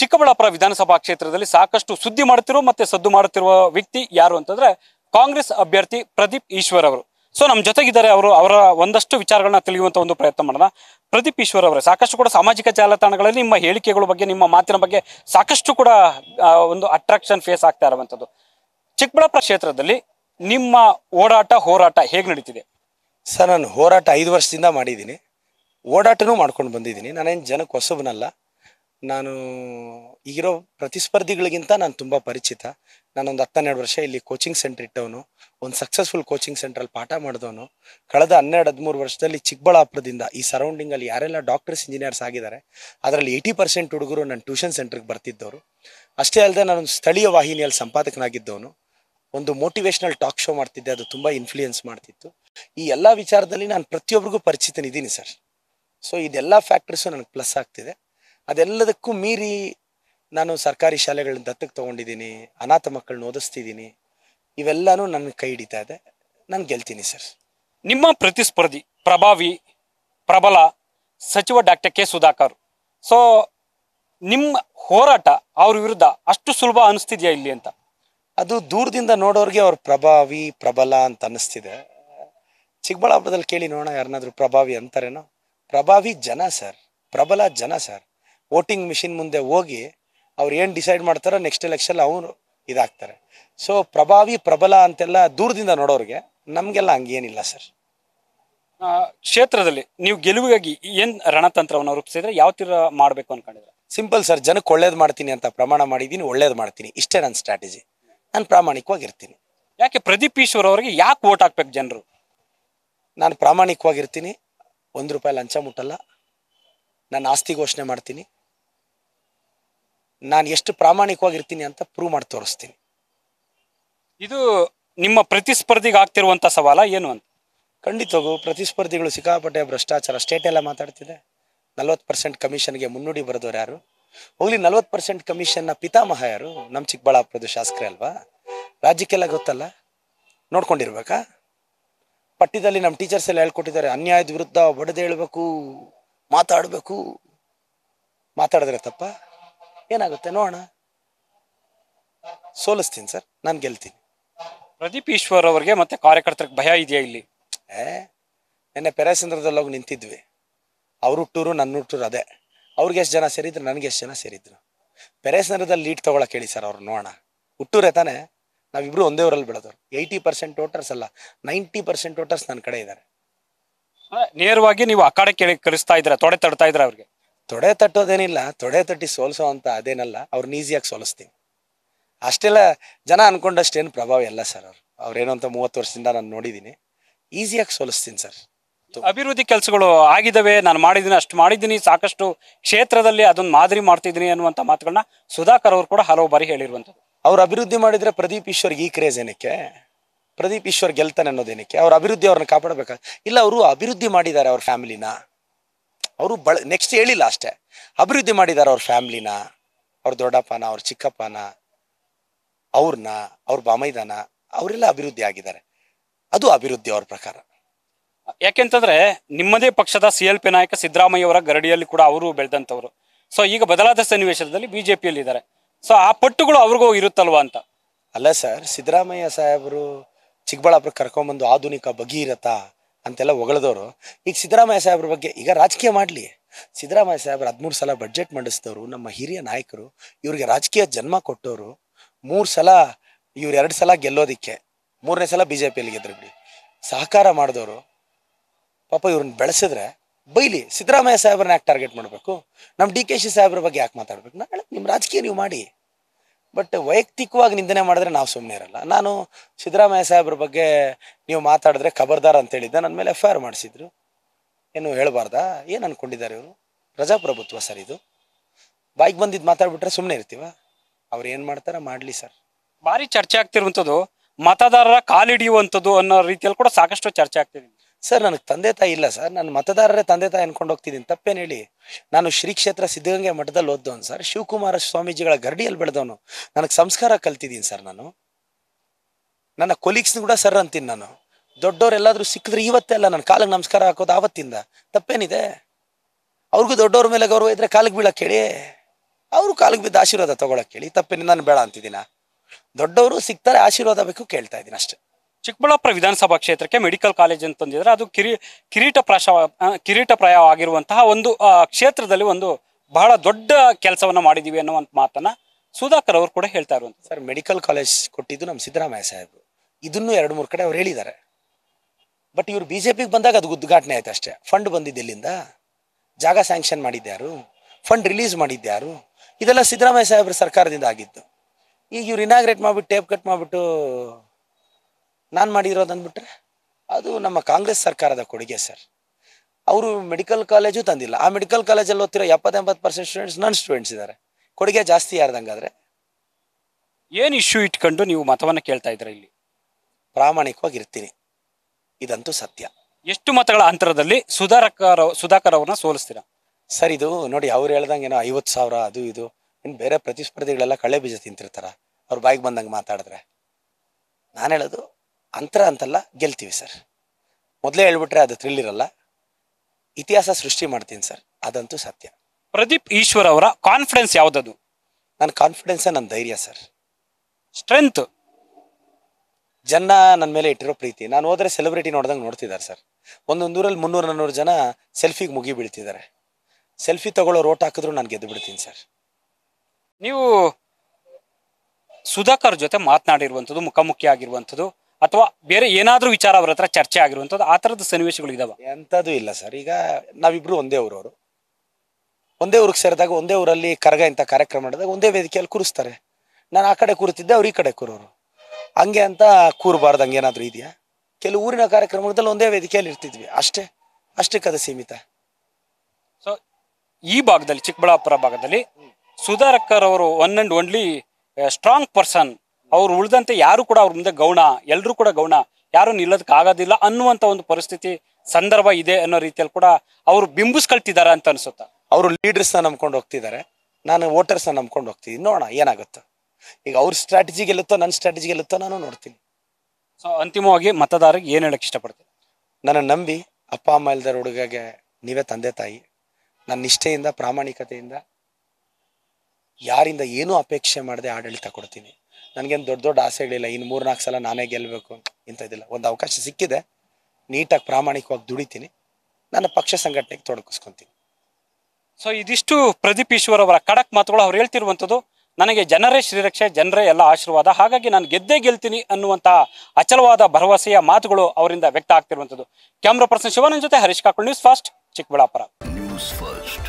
ಚಿಕ್ಕಬಳ್ಳಾಪುರ ವಿಧಾನಸಭಾ ಕ್ಷೇತ್ರದಲ್ಲಿ ಸಾಕಷ್ಟು ಸುದ್ದಿ ಮಾಡುತ್ತಿರುವ ಮತ್ತೆ ಸದ್ದು ಮಾಡುತ್ತಿರುವ ವ್ಯಕ್ತಿ ಯಾರು ಅಂತಂದ್ರೆ ಕಾಂಗ್ರೆಸ್ ಅಭ್ಯರ್ಥಿ ಪ್ರದೀಪ್ ಈಶ್ವರ್ ಅವರು. ಸೊ ನಮ್ಮ ಜೊತೆಗಿದ್ದಾರೆ ಅವರು, ಅವರ ಒಂದಷ್ಟು ವಿಚಾರಗಳನ್ನ ತಿಳಿಯುವಂತ ಒಂದು ಪ್ರಯತ್ನ ಮಾಡೋಣ. ಪ್ರದೀಪ್ ಈಶ್ವರ್ ಅವರೇ, ಸಾಕಷ್ಟು ಕೂಡ ಸಾಮಾಜಿಕ ಜಾಲತಾಣಗಳಲ್ಲಿ ನಿಮ್ಮ ಹೇಳಿಕೆಗಳ ಬಗ್ಗೆ, ನಿಮ್ಮ ಮಾತಿನ ಬಗ್ಗೆ ಸಾಕಷ್ಟು ಕೂಡ ಒಂದು ಅಟ್ರಾಕ್ಷನ್ ಫೇಸ್ ಆಗ್ತಾ ಇರುವಂತದ್ದು. ಚಿಕ್ಕಬಳ್ಳಾಪುರ ಕ್ಷೇತ್ರದಲ್ಲಿ ನಿಮ್ಮ ಓಡಾಟ, ಹೋರಾಟ ಹೇಗೆ ನಡೀತಿದೆ? ಸರ್, ನಾನು ಹೋರಾಟ ಐದು ವರ್ಷದಿಂದ ಮಾಡಿದ್ದೀನಿ. ಓಡಾಟನೂ ಮಾಡ್ಕೊಂಡು ಬಂದಿದ್ದೀನಿ. ನಾನೇನು ಜನಕ್ಕೆ ಹೊಸಬನಲ್ಲ. ನಾನು ಈಗಿರೋ ಪ್ರತಿಸ್ಪರ್ಧಿಗಳಿಗಿಂತ ನಾನು ತುಂಬ ಪರಿಚಿತ. ನಾನೊಂದು ಹತ್ತನ್ನೆರಡು ವರ್ಷ ಇಲ್ಲಿ ಕೋಚಿಂಗ್ ಸೆಂಟರ್ ಇಟ್ಟವನು, ಒಂದು ಸಕ್ಸಸ್ಫುಲ್ ಕೋಚಿಂಗ್ ಸೆಂಟ್ರಲ್ಲಿ ಪಾಠ ಮಾಡಿದವನು. ಕಳೆದ ಹನ್ನೆರಡು, ಹದಿಮೂರು ವರ್ಷದಲ್ಲಿ ಚಿಕ್ಕಬಳ್ಳಾಪುರದಿಂದ ಈ ಸರೌಂಡಿಂಗಲ್ಲಿ ಯಾರೆಲ್ಲ ಡಾಕ್ಟರ್ಸ್ ಇಂಜಿನಿಯರ್ಸ್ ಆಗಿದ್ದಾರೆ, ಅದರಲ್ಲಿ ಏಯ್ಟಿ ಪರ್ಸೆಂಟ್ ಹುಡುಗರು ನನ್ನ ಟ್ಯೂಷನ್ ಸೆಂಟ್ರಿಗೆ ಬರ್ತಿದ್ದವರು. ಅಷ್ಟೇ ಅಲ್ಲದೆ ನಾನು ಸ್ಥಳೀಯ ವಾಹಿನಿಯಲ್ಲಿ ಸಂಪಾದಕನಾಗಿದ್ದವನು. ಒಂದು ಮೋಟಿವೇಶ್ನಲ್ ಟಾಕ್ ಶೋ ಮಾಡ್ತಿದ್ದೆ, ಅದು ತುಂಬ ಇನ್ಫ್ಲೂಯೆನ್ಸ್ ಮಾಡ್ತಿತ್ತು. ಈ ಎಲ್ಲ ವಿಚಾರದಲ್ಲಿ ನಾನು ಪ್ರತಿಯೊಬ್ಬರಿಗೂ ಪರಿಚಿತನಿದ್ದೀನಿ ಸರ್. ಸೊ ಇದೆಲ್ಲ ಫ್ಯಾಕ್ಟರ್ಸು ನನಗೆ ಪ್ಲಸ್ ಆಗ್ತಿದೆ. ಅದೆಲ್ಲದಕ್ಕೂ ಮೀರಿ ನಾನು ಸರ್ಕಾರಿ ಶಾಲೆಗಳನ್ನ ದತ್ತಕ್ಕೆ ತೊಗೊಂಡಿದ್ದೀನಿ ಅನಾಥ ಮಕ್ಕಳನ್ನ ಓದಿಸ್ತಿದ್ದೀನಿ ಇವೆಲ್ಲನೂ ನನ್ನ ಕೈ ಹಿಡಿತಾ ಇದೆ. ನಾನು ಗೆಲ್ತೀನಿ ಸರ್. ನಿಮ್ಮ ಪ್ರತಿಸ್ಪರ್ಧಿ ಪ್ರಭಾವಿ ಪ್ರಬಲ ಸಚಿವ ಡಾಕ್ಟರ್ ಕೆ ಸುಧಾಕರ್. ಸೊ ನಿಮ್ಮ ಹೋರಾಟ ಅವ್ರ ವಿರುದ್ಧ ಅಷ್ಟು ಸುಲಭ ಅನಿಸ್ತಿದ್ಯಾ ಇಲ್ಲಿ ಅಂತ? ಅದು ದೂರದಿಂದ ನೋಡೋರಿಗೆ ಅವ್ರ ಪ್ರಭಾವಿ ಪ್ರಬಲ ಅಂತ ಅನ್ನಿಸ್ತಿದೆ ಚಿಕ್ಕಬಳ್ಳಾಪುರದಲ್ಲಿ ಕೇಳಿ ನೋಡೋಣ ಯಾರನ್ನಾದ್ರೂ ಪ್ರಭಾವಿ ಅಂತಾರೇನೋ. ಪ್ರಭಾವಿ ಜನ ಸರ್. ಪ್ರಬಲ ಜನ ಸರ್. ವೋಟಿಂಗ್ ಮಿಷಿನ್ ಮುಂದೆ ಹೋಗಿ ಅವ್ರು ಏನು ಡಿಸೈಡ್ ಮಾಡ್ತಾರೋ ನೆಕ್ಸ್ಟ್ ಎಲೆಕ್ಷನ್ ಅವರು ಇದಾಗ್ತಾರೆ. ಸೊ ಪ್ರಭಾವಿ ಪ್ರಬಲ ಅಂತೆಲ್ಲ ದೂರದಿಂದ ನೋಡೋರಿಗೆ ನಮಗೆಲ್ಲ ಹಂಗೇನಿಲ್ಲ ಸರ್. ಕ್ಷೇತ್ರದಲ್ಲಿ ನೀವು ಗೆಲುವಿಗಾಗಿ ಏನು ರಣತಂತ್ರವನ್ನು ರೂಪಿಸಿದ್ರೆ ಯಾವ ಥರ ಮಾಡಬೇಕು ಅನ್ಕೊಂಡಿದ್ರೆ ಸಿಂಪಲ್ ಸರ್ ಜನಕ್ಕೆ ಒಳ್ಳೇದು ಮಾಡ್ತೀನಿ ಅಂತ ಪ್ರಮಾಣ ಮಾಡಿದ್ದೀನಿ ಒಳ್ಳೇದು ಮಾಡ್ತೀನಿ. ಇಷ್ಟೇ ನನ್ನ ಸ್ಟ್ರಾಟಜಿ ನಾನು ಪ್ರಾಮಾಣಿಕವಾಗಿರ್ತೀನಿ. ಯಾಕೆ ಪ್ರದೀಪ್ ಈಶ್ವರ್ ಅವರಿಗೆ ಯಾಕೆ ಓಟ್ ಹಾಕ್ಬೇಕು ಜನರು? ನಾನು ಪ್ರಾಮಾಣಿಕವಾಗಿರ್ತೀನಿ ಒಂದು ರೂಪಾಯಿ ಲಂಚ ಮುಟ್ಟಲ್ಲ. ನನ್ನ ಆಸ್ತಿ ಘೋಷಣೆ ಮಾಡ್ತೀನಿ. ನಾನು ಎಷ್ಟು ಪ್ರಾಮಾಣಿಕವಾಗಿರ್ತೀನಿ ಅಂತ ಪ್ರೂವ್ ಮಾಡಿ ತೋರಿಸ್ತೀನಿ. ಇದು ನಿಮ್ಮ ಪ್ರತಿಸ್ಪರ್ಧಿಗೆ ಆಗ್ತಿರುವಂಥ ಸವಾಲ ಏನು ಅಂತ? ಖಂಡಿತವಾಗೂ ಪ್ರತಿಸ್ಪರ್ಧಿಗಳು ಸಿಕ್ಕಾಪಟ್ಟೆ ಭ್ರಷ್ಟಾಚಾರ ಸ್ಟೇಟ್ ಎಲ್ಲ ಮಾತಾಡ್ತಿದೆ. ನಲ್ವತ್ತು ಪರ್ಸೆಂಟ್ ಕಮಿಷನ್ಗೆ ಮುನ್ನುಡಿ ಬರೆದವ್ರು ಯಾರು? ಹೋಗ್ಲಿ ನಲ್ವತ್ತು ಪರ್ಸೆಂಟ್ ಕಮಿಷನ್ನ ಪಿತಾಮಹ ಯಾರು? ನಮ್ಮ ಚಿಕ್ಕಬಳ್ಳಾಪುರದ ಶಾಸಕರೇ ಅಲ್ವಾ? ರಾಜ್ಯಕ್ಕೆಲ್ಲ ಗೊತ್ತಲ್ಲ? ನೋಡ್ಕೊಂಡಿರ್ಬೇಕಾ? ಪಠ್ಯದಲ್ಲಿ ನಮ್ಮ ಟೀಚರ್ಸ್ ಎಲ್ಲ ಹೇಳ್ಕೊಟ್ಟಿದ್ದಾರೆ ಅನ್ಯಾಯದ ವಿರುದ್ಧ ಬಡದೇಳ್ಬೇಕು ಮಾತಾಡಬೇಕು. ಮಾತಾಡಿದ್ರೆ ತಪ್ಪ? ಏನಾಗುತ್ತೆ ನೋಡೋಣ. ಸೋಲಿಸ್ತೀನಿ ಸರ್ ನಾನು ಗೆಲ್ತೀನಿ. ಪ್ರದೀಪ್ ಈಶ್ವರ್ ಅವರಿಗೆ ಮತ್ತೆ ಕಾರ್ಯಕರ್ತರಿಗೆ ಭಯ ಇದೆಯಾ ಇಲ್ಲಿ? ಏ ನಿನ್ನೆ ಪೆರೇಸಂದ್ರದಲ್ಲಿ ಹೋಗಿ ನಿಂತಿದ್ವಿ. ಅವ್ರ ಹುಟ್ಟೂರು ನನ್ನ ಹುಟ್ಟೂರು ಅದೇ. ಅವ್ರಿಗೆ ಎಷ್ಟು ಜನ ಸೇರಿದ್ರು ನನಗೆ ಎಷ್ಟು ಜನ ಸೇರಿದ್ರು. ಪೆರೇಸಂದ್ರದಲ್ಲಿ ಲೀಡ್ ತಗೊಳಕ್ ಹೇಳಿ ಸರ್ ಅವ್ರು ನೋಡೋಣ. ಹುಟ್ಟೂರೇ ತಾನೆ? ನಾವಿಬ್ರು ಒಂದೇ ಊರಲ್ಲಿ ಬೆಳೆದವ್ರು. ಏಯ್ಟಿ ಪರ್ಸೆಂಟ್ ವೋಟರ್ಸ್ ಅಲ್ಲ ನೈಂಟಿ ಪರ್ಸೆಂಟ್ ವೋಟರ್ಸ್ ನನ್ನ ಕಡೆ ಇದ್ದಾರೆ ನೇರವಾಗಿ ನೀವು ಆ ಕಡೆ ಕೇಳಿ ಕಳಿಸ್ತಾ ಇದ್ರ ತೊಡೆ ತಡ್ತಾ ಇದ್ರೆ ಅವ್ರಿಗೆ? ತೊಡೆ ತಟ್ಟೋದೇನಿಲ್ಲ ತೊಡೆ ತಟ್ಟಿ ಸೋಲ್ಸೋ ಅಂತ ಅದೇನಲ್ಲ ಅವ್ರನ್ನ ಈಸಿಯಾಗಿ ಸೋಲಿಸ್ತೀನಿ. ಅಷ್ಟೆಲ್ಲ ಜನ ಅನ್ಕೊಂಡಷ್ಟೇನು ಪ್ರಭಾವ ಎಲ್ಲ ಸರ್ ಅವ್ರು. ಅವ್ರೇನು ಅಂತ ಮೂವತ್ತು ವರ್ಷದಿಂದ ನಾನು ನೋಡಿದ್ದೀನಿ ಈಸಿಯಾಗಿ ಸೋಲಿಸ್ತೀನಿ ಸರ್. ಅಭಿವೃದ್ಧಿ ಕೆಲಸಗಳು ಆಗಿದ್ದಾವೆ ನಾನು ಮಾಡಿದ್ದೀನಿ ಅಷ್ಟು ಮಾಡಿದ್ದೀನಿ ಸಾಕಷ್ಟು ಕ್ಷೇತ್ರದಲ್ಲಿ ಅದನ್ನ ಮಾದರಿ ಮಾಡ್ತಿದ್ದೀನಿ ಅನ್ನುವಂತ ಮಾತುಗಳನ್ನ ಸುಧಾಕರ್ ಅವರು ಕೂಡ ಹಲವು ಬಾರಿ ಹೇಳಿರುವಂತದ್ದು. ಅವ್ರು ಅಭಿವೃದ್ಧಿ ಮಾಡಿದ್ರೆ ಪ್ರದೀಪ್ ಈಶ್ವರ್ಗೆ ಈ ಕ್ರೇಜ್ ಏನಕ್ಕೆ? ಪ್ರದೀಪ್ ಈಶ್ವರ್ ಗೆಲ್ತಾನೆ ಅನ್ನೋದೇನಕ್ಕೆ ಅವ್ರ ಅಭಿವೃದ್ಧಿ ಅವ್ರನ್ನ ಕಾಪಾಡಬೇಕಾ? ಇಲ್ಲ ಅವರು ಅಭಿವೃದ್ಧಿ ಮಾಡಿದ್ದಾರೆ ಅವ್ರ ಫ್ಯಾಮಿಲಿನ ಅವರು ಬಳ ನೆಕ್ಸ್ಟ್ ಹೇಳಿಲ್ಲ ಅಷ್ಟೇ. ಅಭಿವೃದ್ಧಿ ಮಾಡಿದ್ದಾರೆ ಅವ್ರ ಫ್ಯಾಮ್ಲಿನ ಅವ್ರ ದೊಡ್ಡಪ್ಪನ ಅವ್ರ ಚಿಕ್ಕಪ್ಪನ ಅವ್ರನ್ನ ಅವ್ರ ಬಾಮೈದಾನ ಅವರೆಲ್ಲ ಅಭಿವೃದ್ಧಿ ಆಗಿದ್ದಾರೆ. ಅದು ಅಭಿವೃದ್ಧಿ ಅವ್ರ ಪ್ರಕಾರ. ಯಾಕೆಂತಂದ್ರೆ ನಿಮ್ಮದೇ ಪಕ್ಷದ ಸಿ ಎಲ್ ಪಿ ನಾಯಕ ಸಿದ್ದರಾಮಯ್ಯ ಅವರ ಗರಡಿಯಲ್ಲಿ ಕೂಡ ಅವರು ಬೆಳೆದಂಥವ್ರು. ಸೊ ಈಗ ಬದಲಾದ ಸನ್ನಿವೇಶದಲ್ಲಿ ಬಿಜೆಪಿಯಲ್ಲಿ ಇದ್ದಾರೆ ಸೊ ಆ ಪಟ್ಟುಗಳು ಅವ್ರಿಗೂ ಇರುತ್ತಲ್ವಾ ಅಂತ? ಅಲ್ಲ ಸರ್ ಸಿದ್ದರಾಮಯ್ಯ ಸಾಹೇಬರು ಚಿಕ್ಕಬಳ್ಳಾಪುರ ಕರ್ಕೊಂಬಂದು ಆಧುನಿಕ ಭಗೀರಥ ಅಂತೆಲ್ಲ ಹೊಗಳದವರು. ಈಗ ಸಿದ್ದರಾಮಯ್ಯ ಸಾಹೇಬ್ರ ಬಗ್ಗೆ ಈಗ ರಾಜಕೀಯ ಮಾಡಲಿ. ಸಿದ್ದರಾಮಯ್ಯ ಸಾಹೇಬ್ರು ಹದಿಮೂರು ಸಲ ಬಡ್ಜೆಟ್ ಮಂಡಿಸಿದವರು, ನಮ್ಮ ಹಿರಿಯ ನಾಯಕರು, ಇವರಿಗೆ ರಾಜಕೀಯ ಜನ್ಮ ಕೊಟ್ಟವರು, ಮೂರು ಸಲ, ಇವ್ರು ಎರಡು ಸಲ ಗೆಲ್ಲೋದಿಕ್ಕೆ, ಮೂರನೇ ಸಲ ಬಿ ಜೆ ಪಿಯಲ್ಲಿ ಗೆದ್ರು ಬಿಡಿ ಸಹಕಾರ ಮಾಡಿದವರು. ಪಾಪ ಇವ್ರನ್ನ ಬೆಳೆಸಿದ್ರೆ ಬೈಲಿ ಸಿದ್ದರಾಮಯ್ಯ ಸಾಹೇಬ್ರನ್ನ ಯಾಕೆ ಟಾರ್ಗೆಟ್ ಮಾಡಬೇಕು? ನಮ್ಮ ಡಿ ಕೆ ಶಿ ಸಾಹೇಬ್ರ ಬಗ್ಗೆ ಯಾಕೆ ಮಾತಾಡ್ಬೇಕು? ನಾಳೆ ನಿಮ್ಮ ರಾಜಕೀಯ ನೀವು ಮಾಡಿ. ಬಟ್ ವೈಯಕ್ತಿಕವಾಗಿ ನಿಂದನೆ ಮಾಡಿದ್ರೆ ನಾವು ಸುಮ್ಮನೆ ಇರಲ್ಲ. ನಾನು ಸಿದ್ದರಾಮಯ್ಯ ಸಾಹೇಬ್ರ ಬಗ್ಗೆ ನೀವು ಮಾತಾಡಿದ್ರೆ ಖಬರ್ದಾರ್ ಅಂತ ಹೇಳಿದ್ದೆ. ನನ್ನ ಮೇಲೆ ಎಫ್ ಐ ಆರ್ ಮಾಡಿಸಿದ್ರು. ಏನು ಹೇಳಬಾರ್ದಾ? ಏನು ಅನ್ಕೊಂಡಿದ್ದಾರೆ ಇವರು? ಪ್ರಜಾಪ್ರಭುತ್ವ ಸರ್ ಇದು. ಬಾಯ್ಗೆ ಬಂದಿದ್ದು ಮಾತಾಡ್ಬಿಟ್ರೆ ಸುಮ್ಮನೆ ಇರ್ತೀವ? ಅವ್ರು ಏನು ಮಾಡ್ತಾರೆ ಮಾಡಲಿ ಸರ್. ಭಾರಿ ಚರ್ಚೆ ಆಗ್ತಿರುವಂಥದ್ದು. ಮತದಾರರ ಕಾಲಿಡಿಯುವಂಥದ್ದು ಅನ್ನೋ ರೀತಿಯಲ್ಲಿ ಕೂಡ ಸಾಕಷ್ಟು ಚರ್ಚೆ ಆಗ್ತಿದೆ. ಸರ್, ನನಗೆ ತಂದೆ ತಾಯಿ ಇಲ್ಲ, ಸರ್. ನನ್ನ ಮತದಾರರೇ ತಂದೆ ತಾಯಿ ಅನ್ಕೊಂಡು ಹೋಗ್ತಿದ್ದೀನಿ ತಪ್ಪೇನು ಹೇಳಿ. ನಾನು ಶ್ರೀ ಕ್ಷೇತ್ರ ಸಿದ್ಧಗಂಗೆ ಮಠದಲ್ಲಿ ಓದ್ದವನು, ಸರ್. ಶಿವಕುಮಾರ ಸ್ವಾಮೀಜಿಗಳ ಗರಡಿಯಲ್ಲಿ ಬೆಳೆದವನು. ನನಗೆ ಸಂಸ್ಕಾರ ಕಲ್ತಿದ್ದೀನಿ ಸರ್, ನಾನು. ನನ್ನ ಕೊಲೀಗ್ಸ್ ಕೂಡ ಸರ್ ಅಂತೀನಿ ನಾನು. ದೊಡ್ಡವ್ರು ಎಲ್ಲಾದ್ರೂ ಸಿಕ್ಕಿದ್ರೆ ಇವತ್ತೇ ಅಲ್ಲ ನನ್ನ ಕಾಲಿಗೆ ನಮಸ್ಕಾರ ಹಾಕೋದು ಆವತ್ತಿಂದ. ತಪ್ಪೇನಿದೆ? ಅವ್ರಿಗೂ ದೊಡ್ಡವ್ರ ಮೇಲೆ ಗೌರವ ಇದ್ರೆ ಕಾಲಿಗೆ ಬೀಳಕ್ಕೆ ಹೇಳಿ ಅವರು ಕಾಲಿಗೆ ಬಿದ್ದ ಆಶೀರ್ವಾದ ತಗೊಳಕ್ಕೆ ಹೇಳಿ ತಪ್ಪೇನಿ ನಾನು ಬೇಡ ಅಂತಿದ್ದೀನ? ದೊಡ್ಡವರು ಸಿಗ್ತಾರೆ ಆಶೀರ್ವಾದ ಬೇಕು ಕೇಳ್ತಾ ಇದ್ದೀನಿ ಅಷ್ಟೇ. ಚಿಕ್ಕಬಳ್ಳಾಪುರ ವಿಧಾನಸಭಾ ಕ್ಷೇತ್ರಕ್ಕೆ ಮೆಡಿಕಲ್ ಕಾಲೇಜ್ ಅಂತಂದಿದ್ರೆ ಅದು ಕಿರಿ, ಕಿರೀಟ ಪ್ರಾಶ ಕಿರೀಟ ಪ್ರಾಯ ಆಗಿರುವಂತಹ ಒಂದು ಕ್ಷೇತ್ರದಲ್ಲಿ ಒಂದು ಬಹಳ ದೊಡ್ಡ ಕೆಲಸವನ್ನು ಮಾಡಿದೀವಿ ಅನ್ನುವಂಥ ಮಾತನ್ನ ಸುಧಾಕರ್ ಅವರು ಕೂಡ ಹೇಳ್ತಾ ಇರುವಂತ ಸರ್, ಮೆಡಿಕಲ್ ಕಾಲೇಜ್ ಕೊಟ್ಟಿದ್ದು ನಮ್ಮ ಸಿದ್ದರಾಮಯ್ಯ ಸಾಹೇಬರು ಇದನ್ನು ಎರಡು ಮೂರು ಕಡೆ ಅವ್ರು ಹೇಳಿದ್ದಾರೆ. ಬಟ್ ಇವರು ಬಿ ಜೆ ಪಿಗೆ ಬಂದಾಗ ಅದು ಉದ್ಘಾಟನೆ ಆಯ್ತು ಅಷ್ಟೇ. ಫಂಡ್ ಬಂದಿದ್ದು ಎಲ್ಲಿಂದ? ಜಾಗ ಸ್ಯಾಂಕ್ಷನ್ ಮಾಡಿದ್ದ್ಯಾರು ಫಂಡ್ ರಿಲೀಸ್ ಮಾಡಿದ್ದ್ಯಾರು ಇದೆಲ್ಲ ಸಿದ್ದರಾಮಯ್ಯ ಸಾಹೇಬ್ರ ಸರ್ಕಾರದಿಂದ ಆಗಿತ್ತು ಈಗ ಇವ್ರು ಇನಾಗ್ರೇಟ್ ಮಾಡಿಬಿಟ್ಟು ಟೇಪ್ ಕಟ್ ಮಾಡಿಬಿಟ್ಟು ನಾನು ಮಾಡಿರೋದು ಅಂದ್ಬಿಟ್ರೆ ಅದು ನಮ್ಮ ಕಾಂಗ್ರೆಸ್ ಸರ್ಕಾರದ ಕೊಡುಗೆ ಸರ್. ಅವರು ಮೆಡಿಕಲ್ ಕಾಲೇಜು ತಂದಿಲ್ಲ. ಆ ಮೆಡಿಕಲ್ ಕಾಲೇಜಲ್ಲಿ ಓದ್ತಿರೋ ಎಪ್ಪತ್ತೆಂಬತ್ತು ಪರ್ಸೆಂಟ್ ಸ್ಟೂಡೆಂಟ್ಸ್ ನನ್ನ ಸ್ಟೂಡೆಂಟ್ಸ್ ಇದ್ದಾರೆ ಕೊಡುಗೆ ಜಾಸ್ತಿ ಯಾರ್ದಂಗಾದ್ರೆ? ಏನು ಇಶ್ಯೂ ಇಟ್ಕೊಂಡು ನೀವು ಮತವನ್ನು ಕೇಳ್ತಾ ಇದ್ರೆ ಇಲ್ಲಿ? ಪ್ರಾಮಾಣಿಕವಾಗಿ ಇರ್ತೀನಿ ಇದಂತೂ ಸತ್ಯ. ಎಷ್ಟು ಮತಗಳ ಅಂತರದಲ್ಲಿ ಸುಧಾರಕರ ಸುಧಾಕರ್ ಅವ್ರನ್ನ ಸೋಲಿಸ್ತೀರಾ? ಸರ್ ಇದು ನೋಡಿ ಅವ್ರು ಹೇಳ್ದಂಗೆ ಏನೋ ಐವತ್ತು ಸಾವಿರ ಅದು ಇದು. ಇನ್ನು ಬೇರೆ ಪ್ರತಿಸ್ಪರ್ಧಿಗಳೆಲ್ಲ ಕಳೆ ಬೀಜ ತಿಂತಿರ್ತಾರ. ಅವ್ರು ಬಾಯಿಗೆ ಬಂದಂಗೆ ಮಾತಾಡಿದ್ರೆ. ನಾನು ಹೇಳೋದು ಅಂತರ ಅಂತಲ್ಲ ಗೆಲ್ತೀವಿ ಸರ್. ಮೊದಲೇ ಹೇಳ್ಬಿಟ್ರೆ ಅದು ಥ್ರಿಲ್ ಇರಲ್ಲ. ಇತಿಹಾಸ ಸೃಷ್ಟಿ ಮಾಡ್ತೀನಿ ಸರ್. ಅದಂತೂ ಸತ್ಯ. ಪ್ರದೀಪ್ ಈಶ್ವರ್ ಅವರ ಕಾನ್ಫಿಡೆನ್ಸ್ ಯಾವುದದು? ನನ್ನ ಕಾನ್ಫಿಡೆನ್ಸ್ ನನ್ನ ಧೈರ್ಯ ಸರ್. ಸ್ಟ್ರೆಂತ್ ಜನ ನನ್ನ ಮೇಲೆ ಇಟ್ಟಿರೋ ಪ್ರೀತಿ. ನಾನು ಹೋದ್ರೆ ಸೆಲೆಬ್ರಿಟಿ ನೋಡ್ದಂಗೆ ನೋಡ್ತಿದ್ದಾರೆ ಸರ್. ಒಂದೊಂದು ಊರಲ್ಲಿ ಮುನ್ನೂರು ನಾನ್ನೂರು ಜನ ಸೆಲ್ಫಿಗೆ ಮುಗಿ ಬೀಳ್ತಿದ್ದಾರೆ ಸೆಲ್ಫಿ ತಗೊಳ್ಳೋ ರೋಟ್ ಹಾಕಿದ್ರು ನಾನು ಗೆದ್ದು ಬಿಡ್ತೀನಿ ಸರ್. ನೀವು ಸುಧಾಕರ್ ಜೊತೆ ಮಾತನಾಡಿರುವಂಥದ್ದು ಮುಖಾಮುಖಿ ಆಗಿರುವಂಥದ್ದು ಅಥವಾ ಬೇರೆ ಏನಾದ್ರೂ ವಿಚಾರ ಅವ್ರ ಹತ್ರ ಚರ್ಚೆ ಆಗಿರುವಂಥದ್ದು ಆ ತರದ ಸನ್ನಿವೇಶಗಳು ಇದಾವ? ಎಂಥದ್ದು ಇಲ್ಲ ಸರ್. ಈಗ ನಾವಿಬ್ರು ಒಂದೇ ಊರವರು. ಒಂದೇ ಊರಿಗೆ ಸೇರಿದಾಗ ಒಂದೇ ಊರಲ್ಲಿ ಕರಗ ಇಂಥ ಕಾರ್ಯಕ್ರಮ ಮಾಡಿದಾಗ ಒಂದೇ ವೇದಿಕೆಯಲ್ಲಿ ಕೂರಿಸ್ತಾರೆ. ನಾನು ಆ ಕಡೆ ಕೂರುತ್ತಿದ್ದೆ ಅವ್ರು ಈ ಕಡೆ ಕೂರೋರು. ಹಂಗೆ ಅಂತ ಕೂರಬಾರ್ದು ಹಂಗೇನಾದ್ರೂ ಇದೆಯಾ? ಕೆಲವು ಊರಿನ ಕಾರ್ಯಕ್ರಮದಲ್ಲಿ ಒಂದೇ ವೇದಿಕೆಯಲ್ಲಿ ಇರ್ತಿದ್ವಿ. ಅಷ್ಟೇ ಅಷ್ಟಕ್ಕೆ ಅದು ಸೀಮಿತ. ಸೊ ಈ ಭಾಗದಲ್ಲಿ ಚಿಕ್ಕಬಳ್ಳಾಪುರ ಭಾಗದಲ್ಲಿ ಸುಧಾರಕರ್ ಅವರು one and only strong person ಅವ್ರು ಉಳಿದಂತೆ ಯಾರು ಕೂಡ ಅವ್ರ ಮುಂದೆ ಗೌಣ ಎಲ್ಲರೂ ಕೂಡ ಗೌಣ ಯಾರು ನಿಲ್ಲೋದಕ್ಕೆ ಆಗೋದಿಲ್ಲ ಅನ್ನುವಂಥ ಒಂದು ಪರಿಸ್ಥಿತಿ ಸಂದರ್ಭ ಇದೆ ಅನ್ನೋ ರೀತಿಯಲ್ಲಿ ಕೂಡ ಅವರು ಬಿಂಬಿಸ್ಕೊಳ್ತಿದ್ದಾರೆ ಅಂತ ಅನ್ಸುತ್ತೆ. ಅವರು ಲೀಡರ್ಸ್ನ ನಂಬ್ಕೊಂಡು ಹೋಗ್ತಿದ್ದಾರೆ. ನಾನು ವೋಟರ್ಸ್ನ ನಂಬ್ಕೊಂಡು ಹೋಗ್ತೀನಿ. ನೋಡೋಣ ಏನಾಗುತ್ತೋ? ಈಗ ಅವ್ರ ಸ್ಟ್ರಾಟಜಿ ಗೆಲ್ಲುತ್ತೋ ನನ್ನ ಸ್ಟ್ರಾಟಜಿ ಗೆಲ್ಲುತ್ತೋ ನಾನು ನೋಡ್ತೀನಿ. ಸೊ ಅಂತಿಮವಾಗಿ ಮತದಾರರಿಗೆ ಏನು ಹೇಳಕ್ಕೆ ಇಷ್ಟಪಡ್ತೀನಿ ನನ್ನ ನಂಬಿ ಅಪ್ಪ ಅಮ್ಮ ಇಲ್ದರ ಹುಡುಗಗೆ ನೀವೇ ತಂದೆ ತಾಯಿ ನನ್ನ ನಿಷ್ಠೆಯಿಂದ ಪ್ರಾಮಾಣಿಕತೆಯಿಂದ ಯಾರಿಂದ ಏನೂ ಅಪೇಕ್ಷೆ ಮಾಡದೆ ಆಡಳಿತ ಕೊಡ್ತೀನಿ. ನನಗೇನು ದೊಡ್ಡ ದೊಡ್ಡ ಆಸೆಗಳಿಲ್ಲ ಇನ್ನು ಮೂರ್ನಾಲ್ಕು ಸಲ ನಾನೇ ಗೆಲ್ಲಬೇಕು ಇಂಥದ್ದಿಲ್ಲ ಒಂದು ಅವಕಾಶ ಸಿಕ್ಕಿದೆ ನೀಟಾಗಿ ಪ್ರಾಮಾಣಿಕವಾಗಿ ದುಡಿತೀನಿ ನನ್ನ ಪಕ್ಷ ಸಂಘಟನೆಗೆ ತೊಡಗಿಸ್ಕೊತೀನಿ. ಸೊ ಇದಿಷ್ಟು ಪ್ರದೀಪ್ ಈಶ್ವರ್ ಅವರ ಖಡಕ್ ಮಾತುಗಳು. ಅವ್ರು ಹೇಳ್ತಿರುವಂಥದ್ದು ನನಗೆ ಜನರೇ ಶ್ರೀರಕ್ಷೆ ಜನರೇ ಎಲ್ಲ ಆಶೀರ್ವಾದ. ಹಾಗಾಗಿ ನಾನು ಗೆದ್ದೇ ಗೆಲ್ತೀನಿ ಅನ್ನುವಂಥ ಅಚಲವಾದ ಭರವಸೆಯ ಮಾತುಗಳು ಅವರಿಂದ ವ್ಯಕ್ತ ಆಗ್ತಿರುವಂಥದ್ದು. ಕ್ಯಾಮ್ರಾ ಪರ್ಸನ್ ಶಿವನ ಜೊತೆ Harish Kakul news fast Chikkaballapura. News first.